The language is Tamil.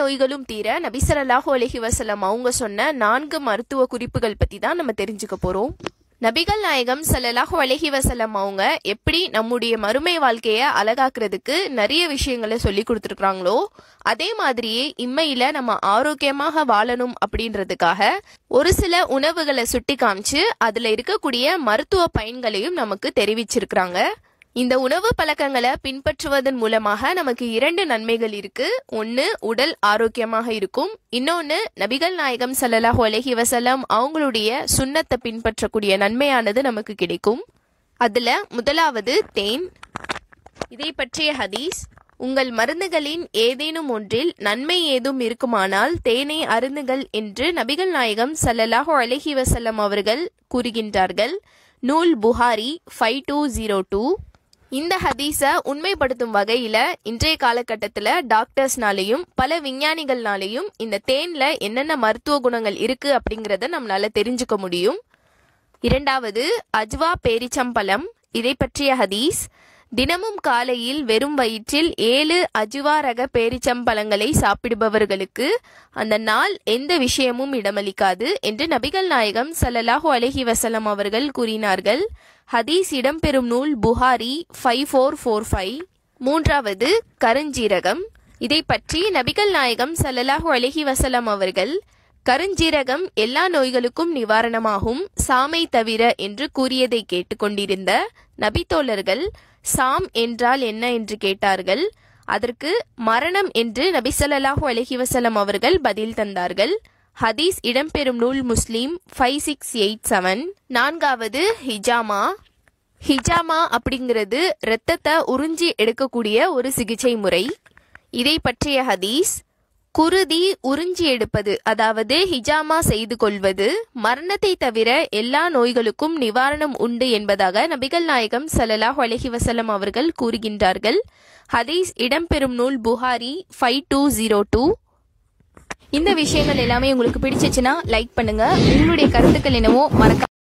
நோய்களும் தீர நபிசரல்லாஹு அலஹி வசலம் அவங்க சொன்ன நான்கு மருத்துவ குறிப்புகள் பத்தி தான் நம்ம தெரிஞ்சுக்க போறோம். நபிகள் நாயகம் ஸல்லல்லாஹு அலைஹி வசலம் அவங்க எப்படி நம்முடைய மறுமை வாழ்க்கையை அழகாக்குறதுக்கு நிறைய விஷயங்களை சொல்லி கொடுத்துருக்காங்களோ அதே மாதிரியே இம்மையில நம்ம ஆரோக்கியமாக வாழணும் அப்படின்றதுக்காக ஒரு சில உணவுகளை சுட்டி காமிச்சு அதுல இருக்கக்கூடிய மருத்துவ பயன்களையும் நமக்கு தெரிவிச்சிருக்கிறாங்க. இந்த உணவு பழக்கங்களை பின்பற்றுவதன் மூலமாக நமக்கு இரண்டு நன்மைகள் இருக்கு. ஒன்று உடல் ஆரோக்கியமாக இருக்கும். இன்னொன்று நபிகள் நாயகம் ஸல்லல்லாஹு அலைஹி வசலம் அவங்களுடைய சுண்ணத்தை பின்பற்றக்கூடிய நன்மையானது நமக்கு கிடைக்கும். அதுல முதலாவது தேன். இதை பற்றிய ஹதீஸ் உங்கள் மருந்துகளின் ஏதேனும் ஒன்றில் நன்மை ஏதும் இருக்குமானால் தேனை அருந்துகள் என்று நபிகள் நாயகம் ஸல்லல்லாஹு அலஹி வசல்லம் அவர்கள் கூறுகின்றார்கள். நூல் Bukhari five two zero two. இந்த ஹதீஸை உண்மைப்படுத்தும் வகையில இன்றைய காலகட்டத்தில் டாக்டர்ஸ்னாலையும் பல விஞ்ஞானிகள்னாலையும் இந்த தேனில் என்னென்ன மருத்துவ குணங்கள் இருக்கு அப்படிங்கிறத நம்மளால தெரிஞ்சுக்க முடியும். இரண்டாவது அஜ்வா பேரிச்சம்பழம் இதை பற்றிய ஹதீஸ். தினமும் காலையில் வெறும் வயிற்றில் ஏழு அஜுவா ரக பேரிச்சம்பழங்களை சாப்பிடுபவர்களுக்கு அந்த நாள் எந்த விஷயமும் இடமளிக்காது என்று நபிகள் நாயகம் ஸல்லல்லாஹு அலஹி வசலம் அவர்கள் கூறினார்கள். ஹதீஸ் இடம்பெறும் நூல் Bukhari five four four five மூன்றாவது கருஞ்சீரகம். இதை பற்றி நபிகள் நாயகம் ஸல்லல்லாஹு அலஹி வசலம் அவர்கள் கருஞ்சீரகம் எல்லா நோய்களுக்கும் நிவாரணமாகும் சாமை தவிர என்று கூறியதை கேட்டுக்கொண்டிருந்த நபித்தோழர்கள் சாம் என்றால் என்ன? என்று கேட்டார்கள். அதற்கு மரணம் என்று நபி ஸல்லல்லாஹு அலைஹி அவர்கள் பதில் தந்தார்கள். ஹதீஸ் இடம்பெறும் நூல் Muslim five six eight seven. நான்காவது ஹிஜாமா. ஹிஜாமா அப்படிங்கிறது இரத்தத்தை உறிஞ்சி எடுக்கக்கூடிய ஒரு சிகிச்சை முறை. இதை பற்றிய ஹதீஸ் குருதி உறிஞ்சி எடுப்பது அதாவது ஹிஜாமா செய்து கொள்வது மரணத்தை தவிர எல்லா நோய்களுக்கும் நிவாரணம் உண்டு என்பதாக நபிகள் நாயகம் ஸல்லல்லாஹு அலஹி வசலம் அவர்கள் கூறுகின்றார்கள். ஹதீஸ் இடம்பெறும் நூல் Bukhari five two zero two. இந்த விஷயங்கள் எல்லாமே உங்களுக்கு பிடிச்சிச்சுன்னா லைக் பண்ணுங்க. உங்களுடைய கருத்துக்கள் என்னவோ மறக்க